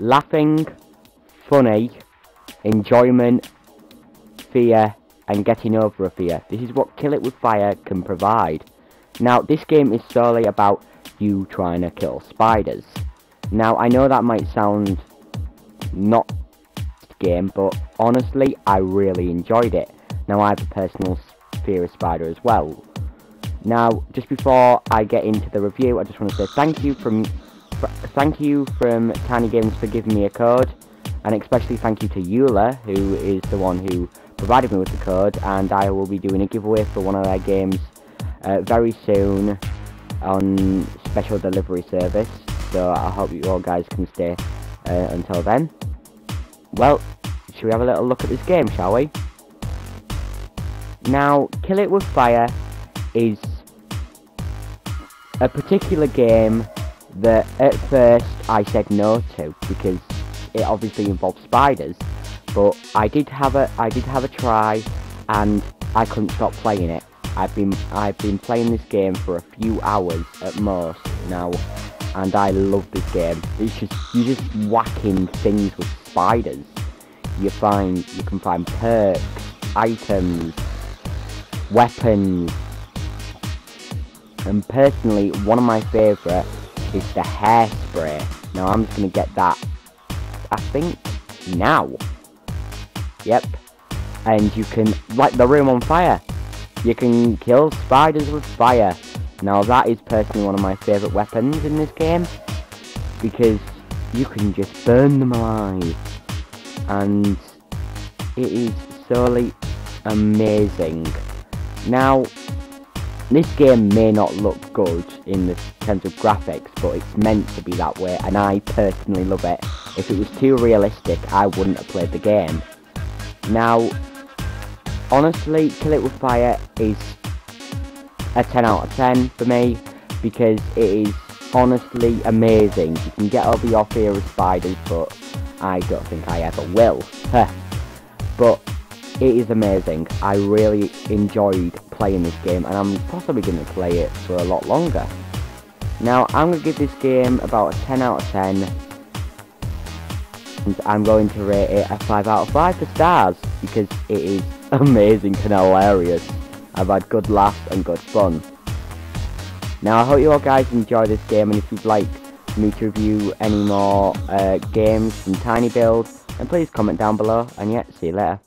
laughing, funny, enjoyment, fear, and getting over a fear. This is what Kill It With Fire can provide. Now, this game is solely about you trying to kill spiders. Now, I know that might sound not game, but honestly, I really enjoyed it. Now, I have a personal fear of spider as well. Now, just before I get into the review, I just want to say thank you from thank you from Tiny Games for giving me a code, and especially thank you to Yulia, who is the one who provided me with the code, and I will be doing a giveaway for one of their games uh, very soon on special delivery service. So I hope you all guys can stay uh, until then. Well, should we have a little look at this game, shall we? Now, Kill It With Fire is a particular game that at first I said no to because it obviously involves spiders. But I did have a I did have a try and I couldn't stop playing it. I've been I've been playing this game for a few hours at most now and I love this game. It's just you're just whacking things with spiders. You find you can find perks, items, weapons. And personally, one of my favourite is the hairspray. Now I'm just gonna get that I think now. Yep. And you can light the room on fire. You can kill spiders with fire. Now that is personally one of my favourite weapons in this game. Because you can just burn them alive. And it is solely amazing. Now, this game may not look good in the terms of graphics, but it's meant to be that way, and I personally love it. If it was too realistic, I wouldn't have played the game. Now, honestly, Kill It With Fire is a 10 out of 10 for me because it is honestly amazing. You can get over your fear of spiders, but I don't think I ever will. but it is amazing. I really enjoyed playing this game and I'm possibly going to play it for a lot longer. Now, I'm going to give this game about a 10 out of 10 and I'm going to rate it a 5 out of 5 for stars because it is amazing and hilarious. I've had good laughs and good fun. Now I hope you all guys enjoy this game and if you'd like me to review any more uh, games from Tiny Build then please comment down below and yeah, see you later.